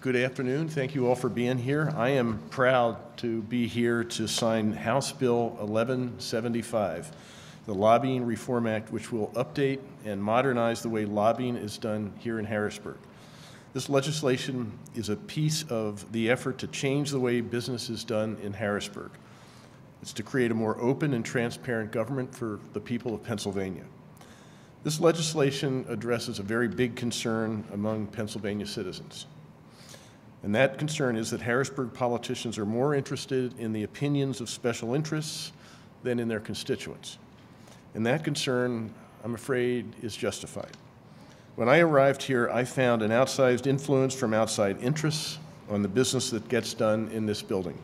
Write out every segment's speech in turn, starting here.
Good afternoon. Thank you all for being here. I am proud to be here to sign House Bill 1175, the Lobbying Reform Act, which will update and modernize the way lobbying is done here in Harrisburg. This legislation is a piece of the effort to change the way business is done in Harrisburg. It's to create a more open and transparent government for the people of Pennsylvania. This legislation addresses a very big concern among Pennsylvania citizens. And that concern is that Harrisburg politicians are more interested in the opinions of special interests than in their constituents. And that concern, I'm afraid, is justified. When I arrived here, I found an outsized influence from outside interests on the business that gets done in this building.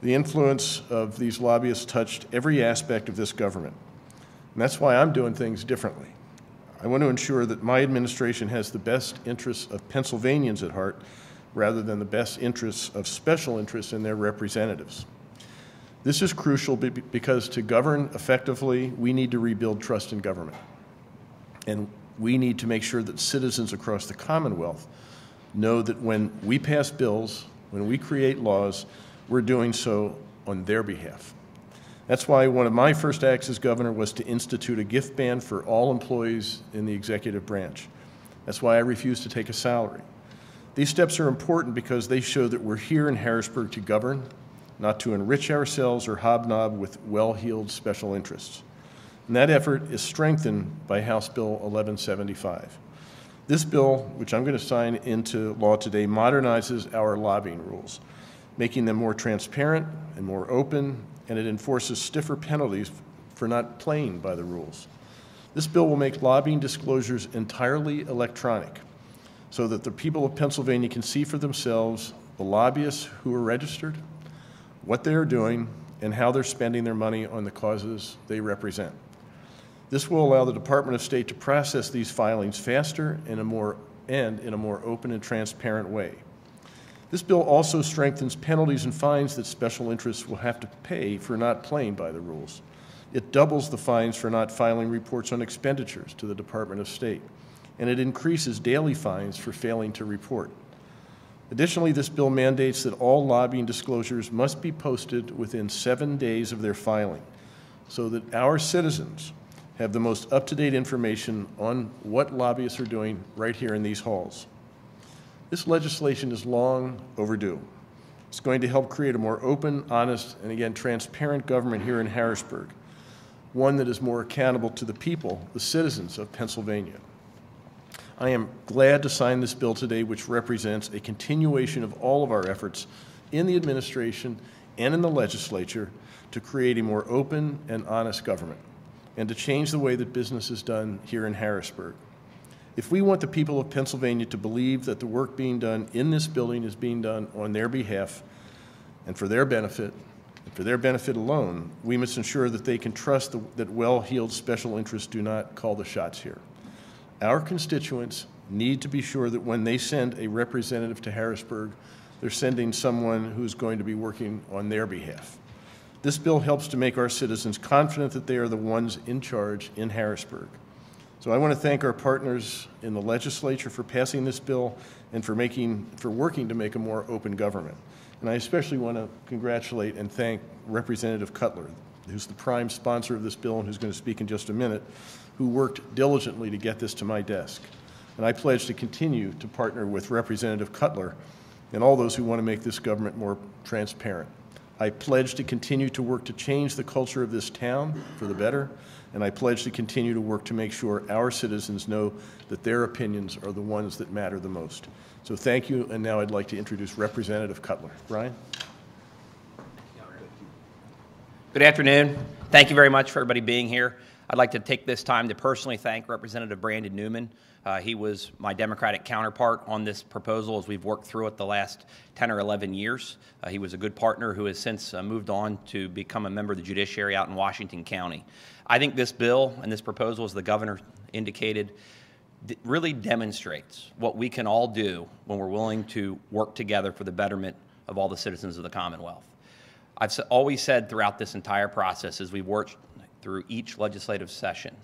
The influence of these lobbyists touched every aspect of this government. And that's why I'm doing things differently. I want to ensure that my administration has the best interests of Pennsylvanians at heart rather than the best interests of special interests in their representatives. This is crucial because to govern effectively, we need to rebuild trust in government. And we need to make sure that citizens across the Commonwealth know that when we pass bills, when we create laws, we're doing so on their behalf. That's why one of my first acts as governor was to institute a gift ban for all employees in the executive branch. That's why I refused to take a salary. These steps are important because they show that we're here in Harrisburg to govern, not to enrich ourselves or hobnob with well-heeled special interests. And that effort is strengthened by House Bill 1175. This bill, which I'm going to sign into law today, modernizes our lobbying rules, making them more transparent and more open, and it enforces stiffer penalties for not playing by the rules. This bill will make lobbying disclosures entirely electronic, so that the people of Pennsylvania can see for themselves the lobbyists who are registered, what they are doing, and how they're spending their money on the causes they represent. This will allow the Department of State to process these filings faster and, more, and in a more open and transparent way. This bill also strengthens penalties and fines that special interests will have to pay for not playing by the rules. It doubles the fines for not filing reports on expenditures to the Department of State and it increases daily fines for failing to report. Additionally, this bill mandates that all lobbying disclosures must be posted within seven days of their filing so that our citizens have the most up-to-date information on what lobbyists are doing right here in these halls. This legislation is long overdue. It's going to help create a more open, honest, and again, transparent government here in Harrisburg, one that is more accountable to the people, the citizens of Pennsylvania. I am glad to sign this bill today, which represents a continuation of all of our efforts in the administration and in the legislature to create a more open and honest government and to change the way that business is done here in Harrisburg. If we want the people of Pennsylvania to believe that the work being done in this building is being done on their behalf and for their benefit, and for their benefit alone, we must ensure that they can trust the, that well-heeled special interests do not call the shots here. Our constituents need to be sure that when they send a representative to Harrisburg, they're sending someone who's going to be working on their behalf. This bill helps to make our citizens confident that they are the ones in charge in Harrisburg. So I want to thank our partners in the legislature for passing this bill and for making for working to make a more open government. And I especially want to congratulate and thank Representative Cutler, who's the prime sponsor of this bill and who's going to speak in just a minute, who worked diligently to get this to my desk. And I pledge to continue to partner with Representative Cutler and all those who want to make this government more transparent. I pledge to continue to work to change the culture of this town for the better, and I pledge to continue to work to make sure our citizens know that their opinions are the ones that matter the most. So thank you, and now I'd like to introduce Representative Cutler. Bryan? Good afternoon. Thank you very much for everybody being here. I'd like to take this time to personally thank Representative Brandon Neuman. Uh, he was my Democratic counterpart on this proposal as we've worked through it the last 10 or 11 years. Uh, he was a good partner who has since uh, moved on to become a member of the judiciary out in Washington County. I think this bill and this proposal, as the governor indicated, really demonstrates what we can all do when we're willing to work together for the betterment of all the citizens of the Commonwealth. I've always said throughout this entire process as we've worked through each legislative session,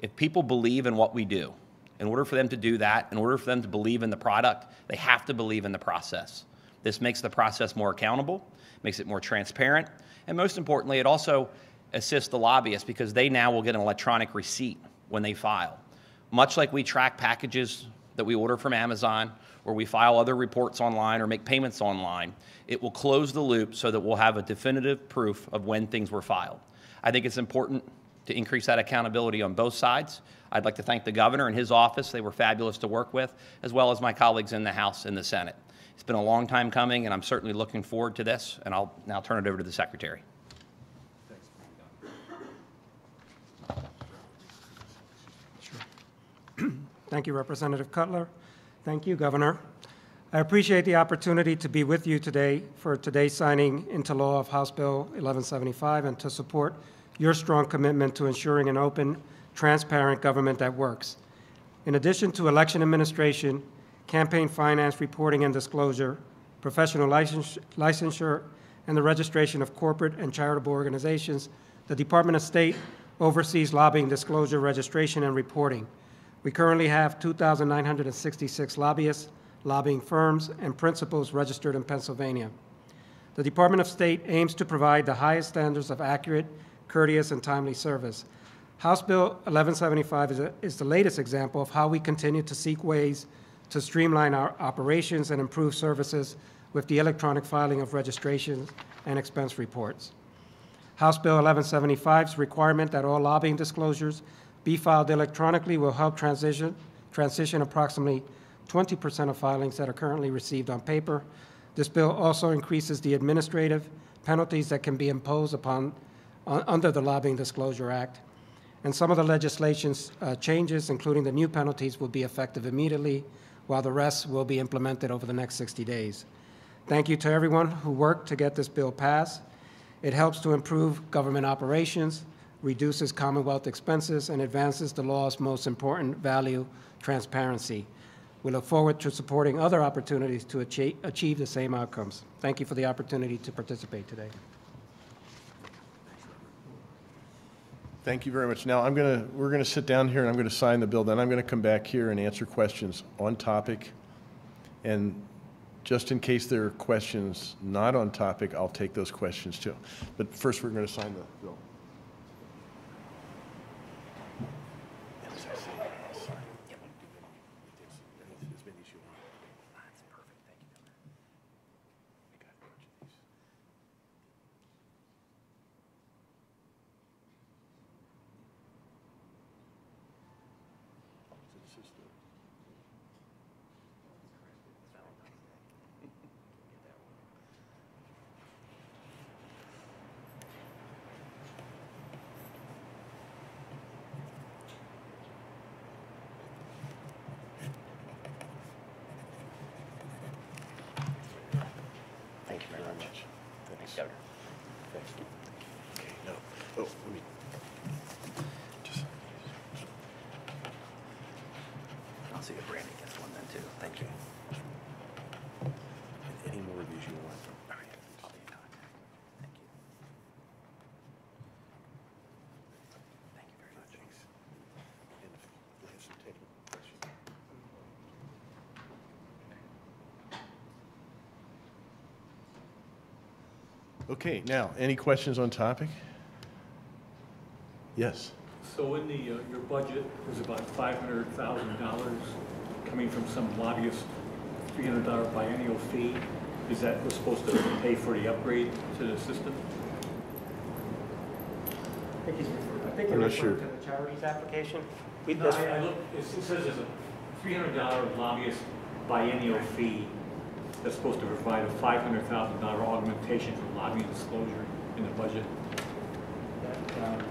if people believe in what we do In order for them to do that, in order for them to believe in the product, they have to believe in the process. This makes the process more accountable, makes it more transparent, and most importantly, it also assists the lobbyists because they now will get an electronic receipt when they file. Much like we track packages that we order from Amazon or we file other reports online or make payments online, it will close the loop so that we'll have a definitive proof of when things were filed. I think it's important to increase that accountability on both sides. I'd like to thank the governor and his office. They were fabulous to work with, as well as my colleagues in the House and the Senate. It's been a long time coming, and I'm certainly looking forward to this, and I'll now turn it over to the Secretary. Thank you, Representative Cutler. Thank you, Governor. I appreciate the opportunity to be with you today for today's signing into law of House Bill 1175 and to support your strong commitment to ensuring an open, transparent government that works. In addition to election administration, campaign finance reporting and disclosure, professional licens- licensure, and the registration of corporate and charitable organizations, the Department of State oversees lobbying disclosure, registration, and reporting. We currently have 2,966 lobbyists, lobbying firms, and principals registered in Pennsylvania. The Department of State aims to provide the highest standards of accurate, courteous, and timely service. House Bill 1175 is, a, is the latest example of how we continue to seek ways to streamline our operations and improve services with the electronic filing of registrations and expense reports. House Bill 1175's requirement that all lobbying disclosures be filed electronically will help transition, transition approximately 20% of filings that are currently received on paper. This bill also increases the administrative penalties that can be imposed upon uh, under the Lobbying Disclosure Act. And some of the legislation's uh, changes, including the new penalties, will be effective immediately, while the rest will be implemented over the next 60 days. Thank you to everyone who worked to get this bill passed. It helps to improve government operations, reduces Commonwealth expenses, and advances the law's most important value, transparency. We look forward to supporting other opportunities to achieve, achieve the same outcomes. Thank you for the opportunity to participate today. Thank you very much. Now, I'm to, we're going to sit down here and I'm going to sign the bill, then I'm going to come back here and answer questions on topic. And just in case there are questions not on topic, I'll take those questions too. But first, we're going to sign the bill. Thank you very much. Thanks. Governor. Thanks. Okay, no, oh, let me, just, I'll see if gets one then, too. Thank you. any more of these you want? All right. I'll be in contact. Thank you. Thank you very much. Thanks. And if you have some technical questions. Okay, now, any questions on topic? Yes. So in the, uh, your budget was about five hundred thousand dollars coming from some lobbyist, three hundred dollar biennial fee. Is that was supposed to pay for the upgrade to the system? I think he's, I think I'm you're not sure. referring to the charities application. We- No, I, I looked, it says there's a three hundred dollar lobbyist biennial fee that's supposed to provide a five hundred thousand dollar augmentation for lobbying disclosure in the budget. that, um,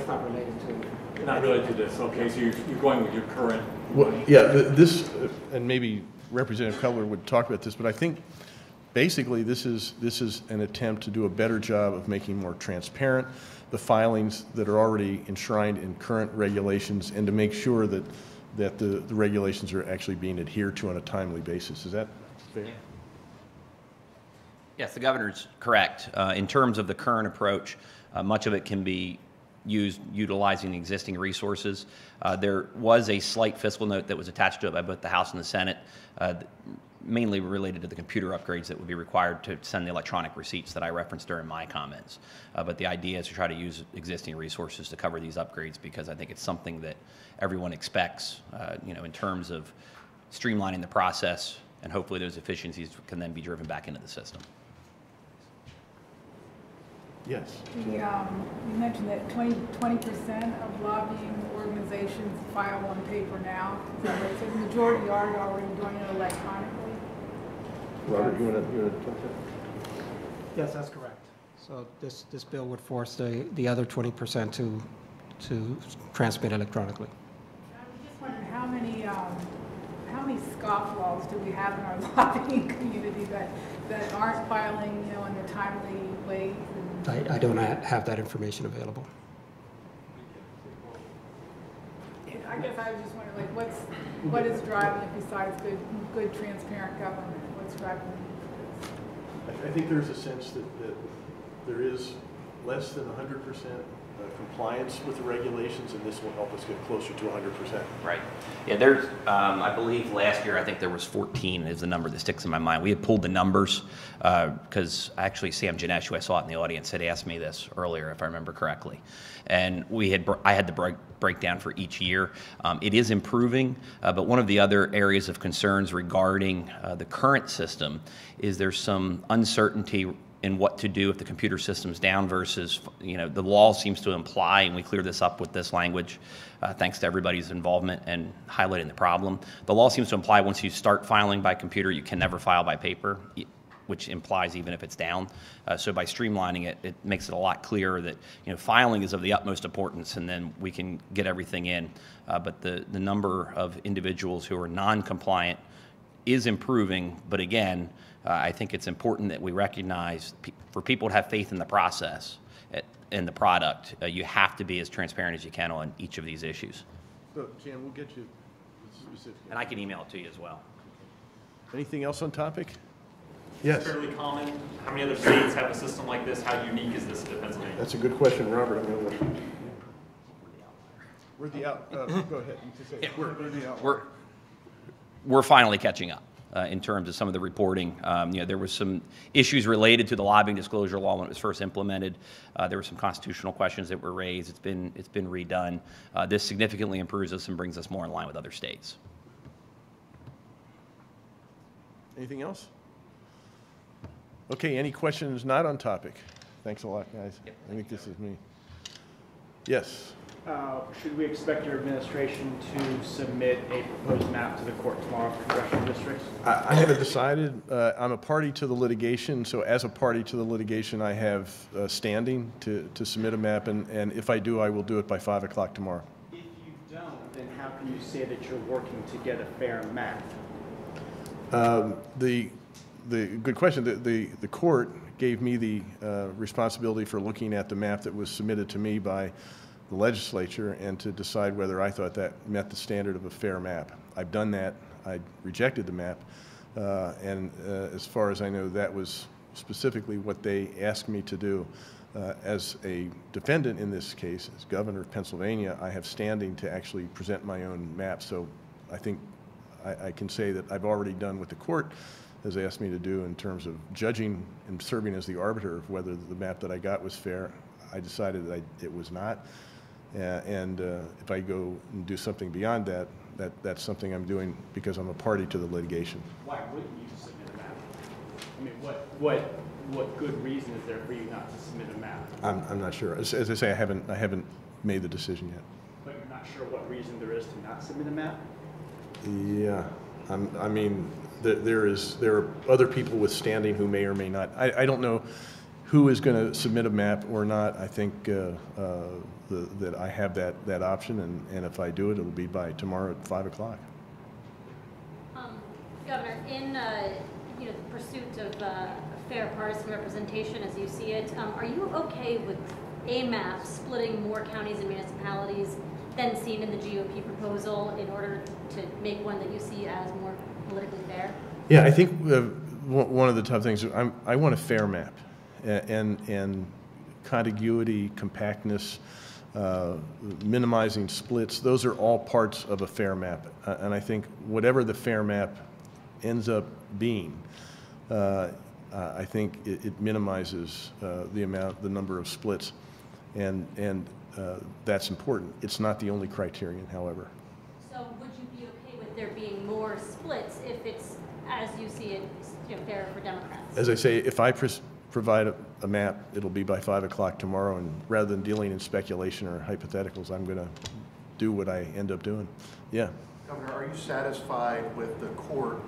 That's not related to. Not related to this, okay, so you're, you're going with your current. Well, yeah, th- this, uh, and maybe Representative Cutler would talk about this, but I think basically this is, this is an attempt to do a better job of making more transparent the filings that are already enshrined in current regulations and to make sure that, that the, the regulations are actually being adhered to on a timely basis. Is that fair? Yes, the governor's correct. Uh, In terms of the current approach, uh, much of it can be used utilizing existing resources. Uh, There was a slight fiscal note that was attached to it by both the House and the Senate, uh, mainly related to the computer upgrades that would be required to send the electronic receipts that I referenced during my comments. Uh, But the idea is to try to use existing resources to cover these upgrades because I think it's something that everyone expects, uh, you know, in terms of streamlining the process, and hopefully those efficiencies can then be driven back into the system. Yes. The, um, you mentioned that 20, percent of lobbying organizations file on paper now. Is that right? So the majority are already doing it electronically? Robert, you want to, you want to talk to that? Yes, that's correct. So this, this bill would force the, the other 20% to, to transmit electronically. I'm just wondering, how many, um, how many scofflaws do we have in our lobbying community that, that aren't filing, you know, in a timely ways? And- I, I don't ha- have that information available. I guess I was just wondering, like, what's, what is driving it besides good, good transparent government? What's driving the need for this? I I think there's a sense that, that there is less than hundred percent uh, compliance with the regulations, and this will help us get closer to hundred percent. Right. Yeah, there's, um, I believe last year, I think there was 14 is the number that sticks in my mind. We had pulled the numbers, because actually Sam Janesch, who I saw in the audience, had asked me this earlier, if I remember correctly. And we had, I had the break, breakdown for each year. Um, It is improving, uh, but one of the other areas of concerns regarding uh, the current system is there's some uncertainty in what to do if the computer system's down versus, you know, the law seems to imply, and we clear this up with this language, uh, thanks to everybody's involvement and highlighting the problem. The law seems to imply once you start filing by computer, you can never file by paper, which implies even if it's down. Uh, so by streamlining it, it makes it a lot clearer that, you know, filing is of the utmost importance, and then we can get everything in. Uh, but the, the number of individuals who are non-compliant is improving, but again, uh, I think it's important that we recognize, pe- for people to have faith in the process, uh, in the product, uh, you have to be as transparent as you can on each of these issues. So, Jan, we'll get you specific. And I can email it to you as well. Anything else on topic? Yes, fairly common? How many other states have a system like this? How unique is this to Pennsylvania? that's a good question, Robert. I'm going to. We're the out, uh, go ahead. You can say it. We're the out. We're, we're finally catching up uh, in terms of some of the reporting. Um, You know, there was some issues related to the lobbying disclosure law when it was first implemented. Uh, There were some constitutional questions that were raised. It's been, it's been redone. Uh, This significantly improves us and brings us more in line with other states. Anything else? Okay, any questions not on topic? Thanks a lot, guys. I think this is me. Yes, Uh, Should we expect your administration to submit a proposed map to the court tomorrow for congressional districts? I I haven't decided. Uh, I'm a party to the litigation, so as a party to the litigation, I have uh, standing to to submit a map, and and if I do, I will do it by 5 o'clock tomorrow. If you don't, then how can you say that you're working to get a fair map? Um, The, the, good question. The, the, the court gave me the uh, responsibility for looking at the map that was submitted to me by the legislature and to decide whether I thought that met the standard of a fair map. I've done that. I rejected the map. Uh, And uh, as far as I know, that was specifically what they asked me to do. Uh, As a defendant in this case, as governor of Pennsylvania, I have standing to actually present my own map. So I think I, I can say that I've already done what the court has asked me to do in terms of judging and serving as the arbiter of whether the map that I got was fair. I decided that I, it was not. Uh, and uh, if I go and do something beyond that, that, that's something I'm doing because I'm a party to the litigation. Why wouldn't you submit a map? I mean, what, what, what good reason is there for you not to submit a map? I'm, I'm not sure. As, as I say, I haven't, I haven't made the decision yet. But you're not sure what reason there is to not submit a map? Yeah, I'm, I mean, there, there is, there are other people with standing who may or may not. I, I don't know who is going to submit a map or not. I think uh, uh, the, that I have that, that option, and, and if I do it, it'll be by tomorrow at five o'clock. Um, Governor, in, uh, you know, the pursuit of uh, fair partisan representation as you see it, um, are you okay with a map splitting more counties and municipalities than seen in the GOP proposal in order to make one that you see as more politically fair? Yeah, I think uh, one one of the tough things, I'm, I want a fair map, and, and contiguity, compactness uh, minimizing splits, those are all parts of a fair map. Uh, And I think whatever the fair map ends up being, uh, uh, I think it it minimizes uh, the amount, the number of splits, and, and uh, that's important. It's not the only criterion, however. So would you be okay with there being more splits if it's, as you see it, you know, fair for Democrats? As I say, if I pres- provide a, a map, it'll be by 5 o'clock tomorrow, and rather than dealing in speculation or hypotheticals, I'm going to do what I end up doing. Yeah. Governor, are you satisfied with the court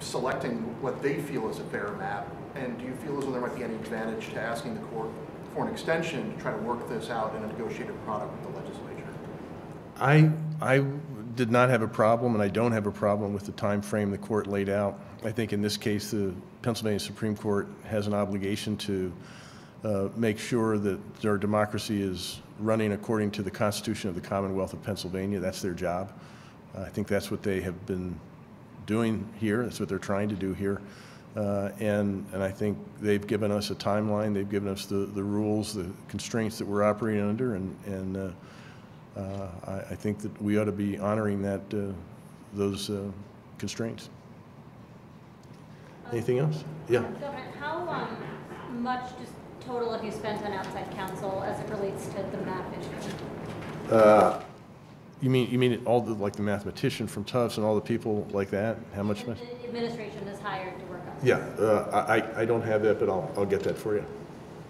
selecting what they feel is a fair map? And do you feel as though there might be any advantage to asking the court for an extension to try to work this out in a negotiated product with the legislature? I, I did not have a problem, and I don't have a problem with the time frame the court laid out. I think in this case, the Pennsylvania Supreme Court has an obligation to uh, make sure that our democracy is running according to the Constitution of the Commonwealth of Pennsylvania. That's their job. I think that's what they have been doing here. That's what they're trying to do here. Uh, and, and I think they've given us a timeline. They've given us the, the rules, the constraints that we're operating under, and, and uh, uh, I, I think that we ought to be honoring that, uh, those uh, constraints. Anything else? Yeah. Governor, how um, much just total have you spent on outside counsel as it relates to the map issue? Uh, You mean, you mean all the, like the mathematician from Tufts and all the people like that? How much? The administration is hired to work on. Yeah, uh, I, I- I don't have that, but I'll, I'll get that for you.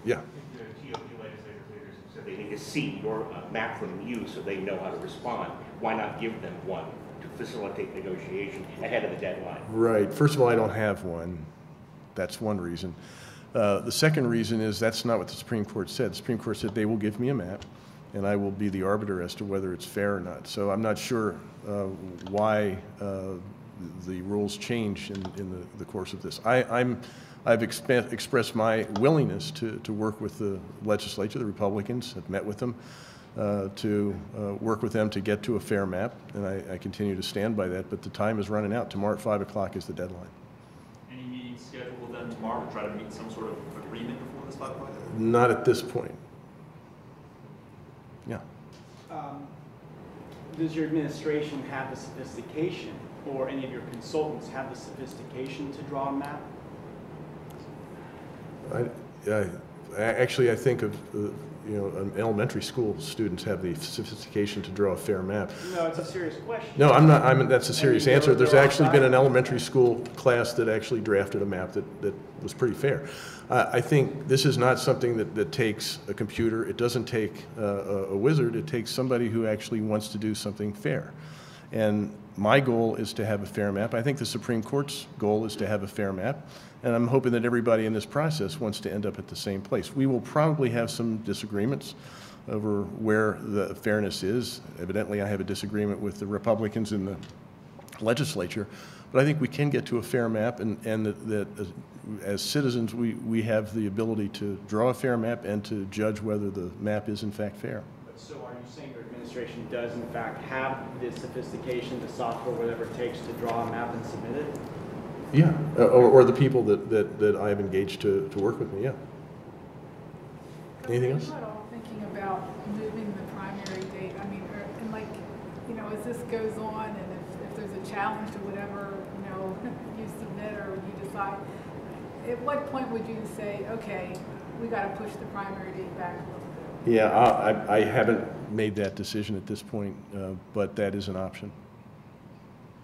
Yeah. The GOP legislative leaders have said they need to see your map from you so they know how to respond. Why not give them one to facilitate negotiation ahead of the deadline? Right. First of all, I don't have one. That's one reason. Uh, The second reason is that's not what the Supreme Court said. The Supreme Court said they will give me a map, and I will be the arbiter as to whether it's fair or not. So I'm not sure uh, why uh, the rules change in, in the, the course of this. I, I'm, I've expe- expressed my willingness to, to work with the legislature, the Republicans, have met with them, uh, to uh, work with them to get to a fair map, and I, I continue to stand by that, but the time is running out. Tomorrow at 5 o'clock is the deadline. Any meetings scheduled then them tomorrow to try to meet some sort of agreement before this five o'clock? Not at this point. Yeah. Um, Does your administration have the sophistication, or any of your consultants have the sophistication to draw a map? I, I, actually, I think of, uh, you know, um, elementary school students have the sophistication to draw a fair map. No, it's a serious question. No, I'm not, I'm, that's a serious I mean, answer. There's actually been an elementary school class that actually drafted a map that, that was pretty fair. Uh, I think this is not something that, that takes a computer. It doesn't take uh, a, a wizard. It takes somebody who actually wants to do something fair. And my goal is to have a fair map. I think the Supreme Court's goal is to have a fair map. And I'm hoping that everybody in this process wants to end up at the same place. We will probably have some disagreements over where the fairness is. Evidently, I have a disagreement with the Republicans in the legislature, but I think we can get to a fair map, and, and that, that as- as citizens, we, we have the ability to draw a fair map and to judge whether the map is in fact fair. So are you saying your administration does in fact have the sophistication, the software, whatever it takes to draw a map and submit it? Yeah. Uh, Or, or the people that, that, that I have engaged to, to work with me, yeah. Anything else? We're not all thinking about moving the primary date, I mean, or, and like, you know, as this goes on, and if, if there's a challenge to whatever, you know, you submit or you decide, at what point would you say, okay, we gotta push the primary date back a little bit? Yeah, I, I- I haven't made that decision at this point, uh, but that is an option.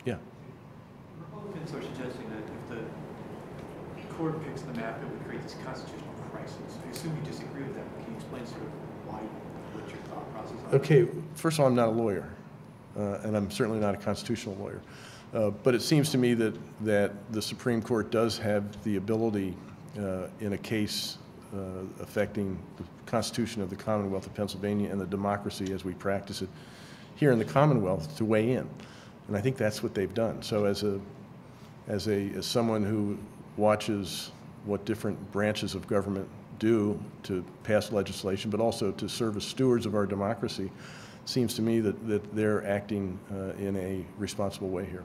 Yeah. Republicans are suggesting that if the court picks the map, it would create this constitutional crisis. I assume you disagree with that, but can you explain sort of why, what your thought process on that? Okay, first of all, I'm not a lawyer, uh, and I'm certainly not a constitutional lawyer. Uh, But it seems to me that, that the Supreme Court does have the ability uh, in a case affecting the Constitution of the Commonwealth of Pennsylvania and the democracy as we practice it here in the Commonwealth to weigh in. And I think that's what they've done. So as a, as a, as someone who watches what different branches of government do to pass legislation, but also to serve as stewards of our democracy, seems to me that, that they're acting uh, in a responsible way here.